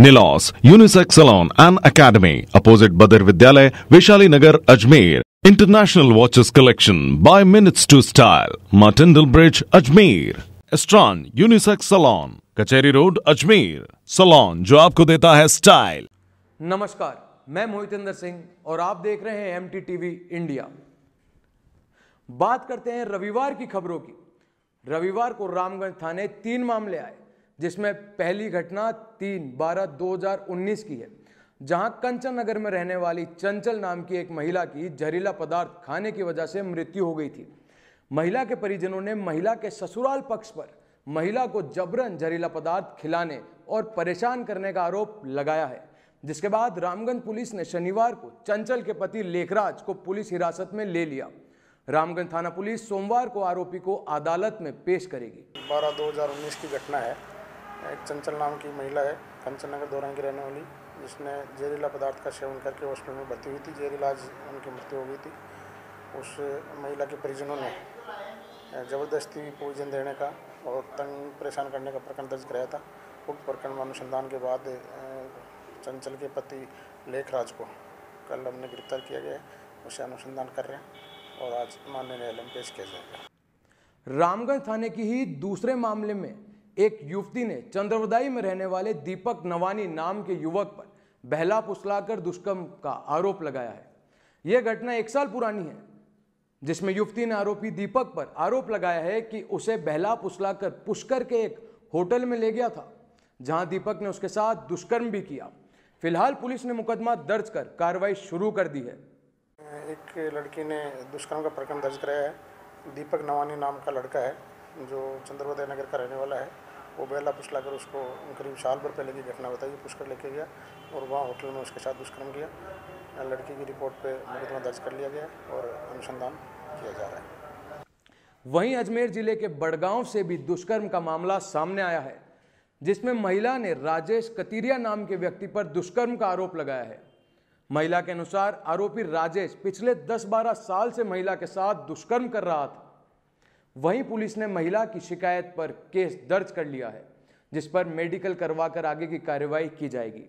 Nilo's unisex salon and academy opposite Badar Vidyalaya Vaishali Nagar Ajmer international watches collection by minutes to style Martin bridge Ajmer Astron unisex salon Kachahri road Ajmer salon जो आपको देता है style नमस्कार, मैं मोहितेंद्र सिंह और आप देख रहे हैं एमटी टीवी इंडिया बात करते हैं रविवार की खबरों की। रविवार को रामगंज थाने तीन मामले आए। जिसमें पहली घटना तीन बारह दो हज़ार उन्नीस की है, जहाँ कंचन नगर में रहने वाली चंचल नाम की एक महिला की जहरीला पदार्थ खाने की वजह से मृत्यु हो गई थी। महिला के परिजनों ने महिला के ससुराल पक्ष पर महिला को जबरन जहरीला पदार्थ खिलाने और परेशान करने का आरोप लगाया है। जिसके बाद रामगंज पुलिस ने शनिवार को चंचल के पति लेखराज को पुलिस हिरासत में ले लिया। रामगंज थाना पुलिस सोमवार को आरोपी को अदालत में पेश करेगी। बारह दो हज़ार उन्नीस की घटना है। एक चंचल नाम की महिला है कंचन नगर दौरान की रहने वाली, जिसने जहरीला पदार्थ का सेवन करके हॉस्पिटल में भर्ती हुई थी। जहरीला आज उनकी मृत्यु हो गई थी। उस महिला के परिजनों ने ज़बरदस्ती पॉइजन देने का और तंग परेशान करने का प्रकरण दर्ज कराया था। उक्त प्रकरण में अनुसंधान के बाद चंचल के पति लेखराज को कल हमने गिरफ़्तार किया गया उसे अनुसंधान कर रहे हैं और आज माननीय न्यायालय में पेश किया जाएगा। रामगंज थाने की ही दूसरे मामले में एक युवती ने चंद्रवदाई में रहने वाले दीपक नवानी नाम के युवक पर बहला फुसलाकर दुष्कर्म का आरोप लगाया है। यह घटना एक साल पुरानी है, जिसमें युवती ने आरोपी दीपक पर आरोप लगाया है कि उसे बहला फुसलाकर पुष्कर के एक होटल में ले गया था, जहाँ दीपक ने उसके साथ दुष्कर्म भी किया। फ़िलहाल पुलिस ने मुकदमा दर्ज कर कार्रवाई शुरू कर दी है। एक लड़की ने दुष्कर्म का प्रकरण दर्ज कराया है। दीपक नवानी नाम का लड़का है, जो चंद्रोदय नगर का रहने वाला है। वो बेला पुछलाकर उसको करीब साल भर पहले की घटना बताई पुष्कर लेके गया और वहाँ होटल में उसके साथ दुष्कर्म किया। लड़की की रिपोर्ट पे मुकदमा दर्ज कर लिया गया और अनुसंधान किया जा रहा है। वहीं अजमेर ज़िले के बड़गांव से भी दुष्कर्म का मामला सामने आया है, जिसमें महिला ने राजेश कतीरिया नाम के व्यक्ति पर दुष्कर्म का आरोप लगाया है। महिला के अनुसार आरोपी राजेश पिछले 10-12 साल से महिला के साथ दुष्कर्म कर रहा था। वहीं पुलिस ने महिला की शिकायत पर केस दर्ज कर लिया है, जिस पर मेडिकल करवाकर आगे की कार्रवाई की जाएगी।